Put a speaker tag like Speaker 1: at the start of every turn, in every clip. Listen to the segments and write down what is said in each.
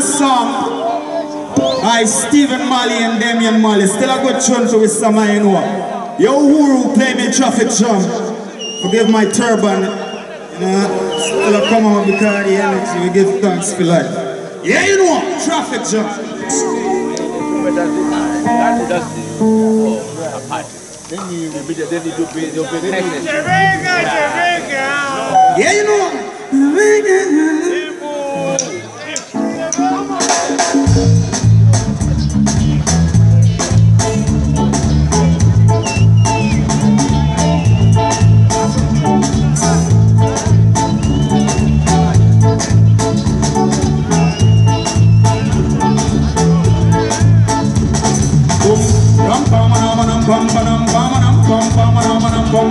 Speaker 1: last song by Stephen Marley and Damian Marley. Still a good tune to with you know. Yo, Uhuru play me traffic jam. Forgive my turban. You know, still a come on because the energy. We give thanks for life. Yeah, you know, traffic jam. Then you will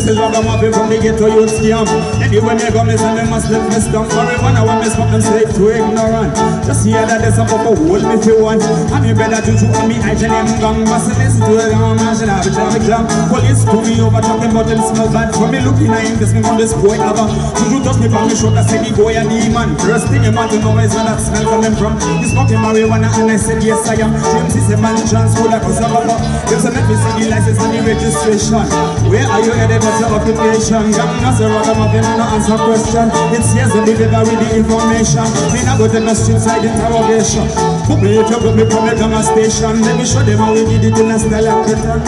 Speaker 1: This is what I'm having from the ghetto youth scam Anyway, me go miss and they must let me stamp Forever. Now I miss fucking slave to ignorant. Just hear that there's some papa hold me if you want. And me better to do on me I tell him gang Must listen to it, I'm a shit, I'll be traffic jam Police pull me over talking about them smell bad. For me looking at him, this me on this boy lover. You touch me from me shoulder, say the boy a demon First thing you want to know is where that smell coming from. He's smoking marijuana and I said yes I am. James is a man transport like a sababa Them say let me see the license and the registration Where are you headed? What's your occupation? Gang as a ragamuffin and no answer question It's yes and deliver with the information Me not go to the street side interrogation Put me if you put me from the gas station Let me show them how we did it in a style and pattern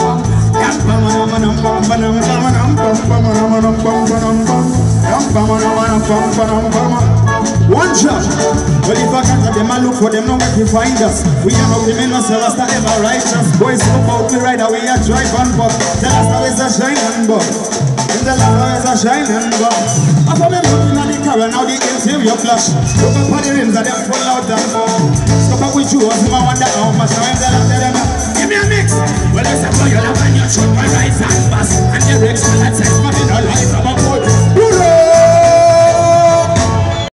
Speaker 1: Yam one shot. Well, if I can't them, I look for them, no one can find us. We are not women, no sellers, that ever righteous. Boys, look out, we ride away, A drive and but the last hour is a shining, but in the last hour is a shining, but I saw them looking at the car now the interior flush. Look up on the rims, and they're full out and more. Stop up with you, I wonder how much time they'll have them. Give me a mix. Well, it's a boy, you love and a new my right hand pass, and the Rex will